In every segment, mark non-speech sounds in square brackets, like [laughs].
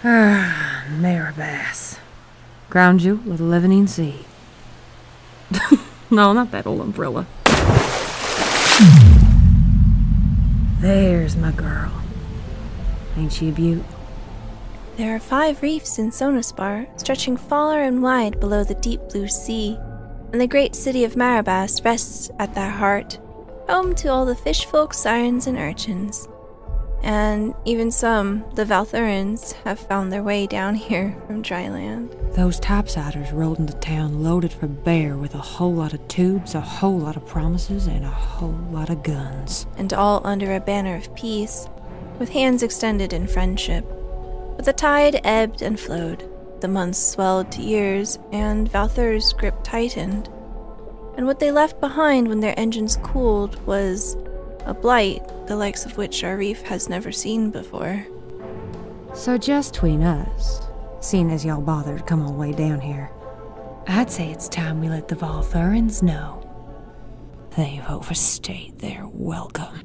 [sighs] Ah, Marabas. Ground you, of the Levanine Sea. [laughs] no, not that old umbrella. There's my girl. Ain't she a beaut? There are five reefs in Sonaspar, stretching far and wide below the deep blue sea, and the great city of Marabas rests at their heart, home to all the fish folk, sirens, and urchins. And even some, the Valthurans, have found their way down here from dry land. Those topsiders rolled into town loaded for bear with a whole lot of tubes, a whole lot of promises, and a whole lot of guns. And all under a banner of peace, with hands extended in friendship. But the tide ebbed and flowed, the months swelled to years, and Valthur's grip tightened. And what they left behind when their engines cooled was a blight the likes of which reef has never seen before. So just tween us, seeing as y'all bothered to come all the way down here, I'd say it's time we let the Valthurans know they've overstayed their welcome.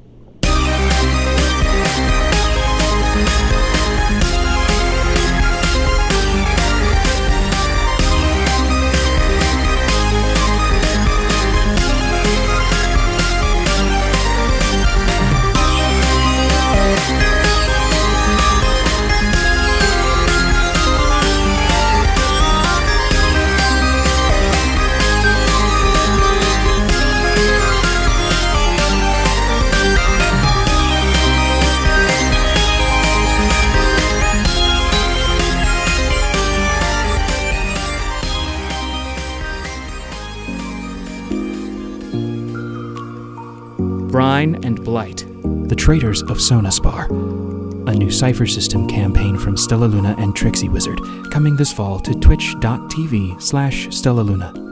Brine and Blight, The Traitors of Sonaspar, a new Cypher System campaign from Stellaluna and Tricksy Wizard, coming this fall to twitch.tv slash Stellaluna.